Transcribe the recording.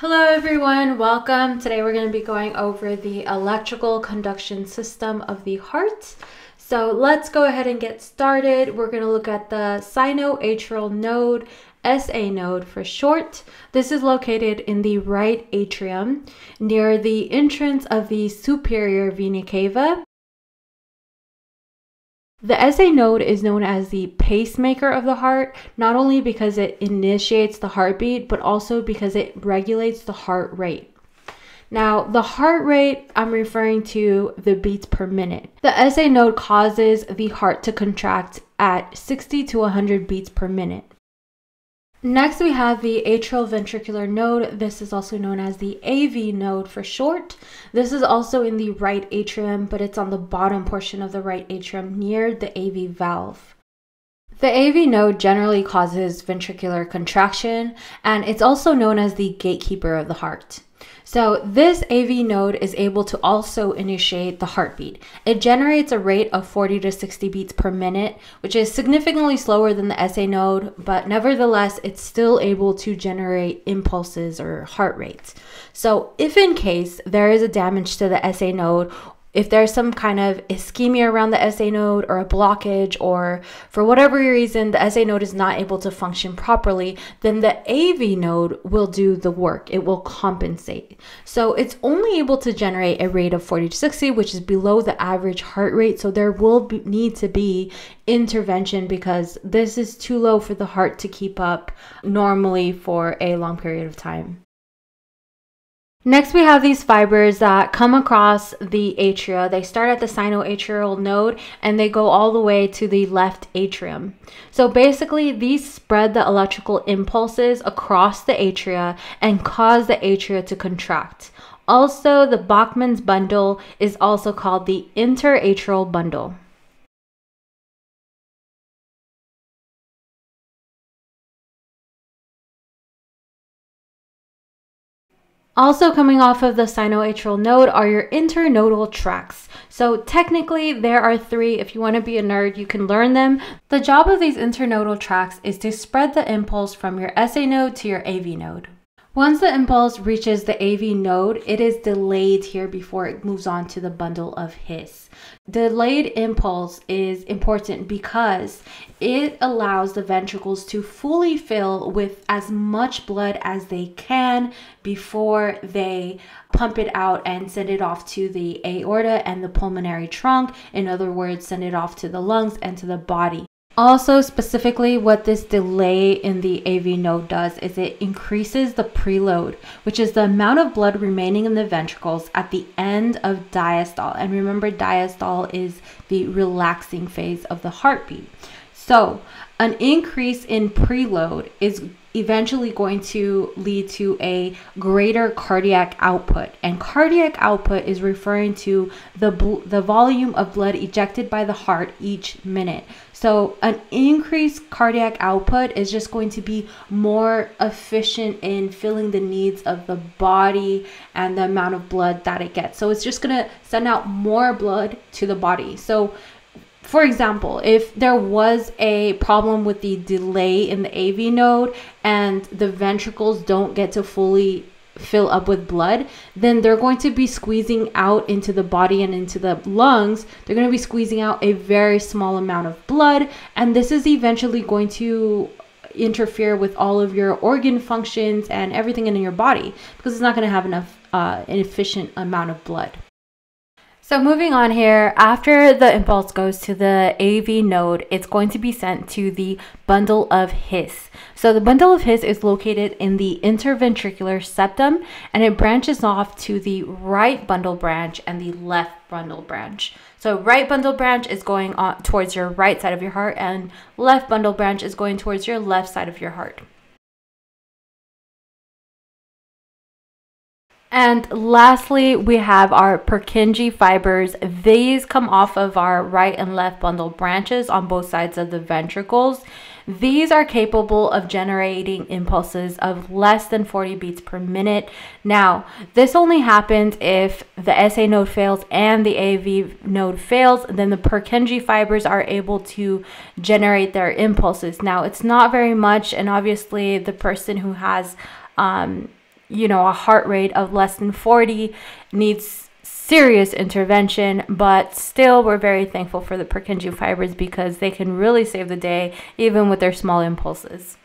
Hello everyone, welcome. Today we're going to be going over the electrical conduction system of the heart. So let's go ahead and get started. We're going to look at the sinoatrial node, SA node for short. This is located in the right atrium near the entrance of the superior vena cava the SA node is known as the pacemaker of the heart, not only because it initiates the heartbeat, but also because it regulates the heart rate. Now, the heart rate, I'm referring to the beats per minute. The SA node causes the heart to contract at 60 to 100 beats per minute. Next, we have the atrioventricular node. This is also known as the AV node for short. This is also in the right atrium, but it's on the bottom portion of the right atrium near the AV valve. The AV node generally causes ventricular contraction, and it's also known as the gatekeeper of the heart. So this AV node is able to also initiate the heartbeat. It generates a rate of 40 to 60 beats per minute, which is significantly slower than the SA node, but nevertheless, it's still able to generate impulses or heart rates. So if in case there is a damage to the SA node if there's some kind of ischemia around the SA node or a blockage, or for whatever reason the SA node is not able to function properly, then the AV node will do the work. It will compensate. So it's only able to generate a rate of 40 to 60, which is below the average heart rate. So there will be, need to be intervention because this is too low for the heart to keep up normally for a long period of time. Next, we have these fibers that come across the atria. They start at the sinoatrial node and they go all the way to the left atrium. So basically, these spread the electrical impulses across the atria and cause the atria to contract. Also, the Bachmann's bundle is also called the interatrial bundle. Also coming off of the sinoatrial node are your internodal tracts. So technically there are three. If you want to be a nerd, you can learn them. The job of these internodal tracts is to spread the impulse from your SA node to your AV node. Once the impulse reaches the AV node, it is delayed here before it moves on to the bundle of His. Delayed impulse is important because it allows the ventricles to fully fill with as much blood as they can before they pump it out and send it off to the aorta and the pulmonary trunk. In other words, send it off to the lungs and to the body. Also, specifically, what this delay in the AV node does is it increases the preload, which is the amount of blood remaining in the ventricles at the end of diastole. And remember, diastole is the relaxing phase of the heartbeat. So, an increase in preload is eventually going to lead to a greater cardiac output. And cardiac output is referring to the, the volume of blood ejected by the heart each minute. So, an increased cardiac output is just going to be more efficient in filling the needs of the body and the amount of blood that it gets. So, it's just going to send out more blood to the body. So, for example, if there was a problem with the delay in the AV node and the ventricles don't get to fully fill up with blood, then they're going to be squeezing out into the body and into the lungs. They're going to be squeezing out a very small amount of blood, and this is eventually going to interfere with all of your organ functions and everything in your body because it's not going to have enough uh, an efficient amount of blood. So moving on here, after the impulse goes to the AV node, it's going to be sent to the bundle of His. So the bundle of His is located in the interventricular septum and it branches off to the right bundle branch and the left bundle branch. So right bundle branch is going on towards your right side of your heart and left bundle branch is going towards your left side of your heart. And lastly, we have our Purkinje fibers. These come off of our right and left bundle branches on both sides of the ventricles. These are capable of generating impulses of less than 40 beats per minute. Now, this only happens if the SA node fails and the AV node fails, then the Purkinje fibers are able to generate their impulses. Now, it's not very much, and obviously, the person who has um, you know, a heart rate of less than 40 needs serious intervention, but still, we're very thankful for the Purkinje fibers because they can really save the day even with their small impulses.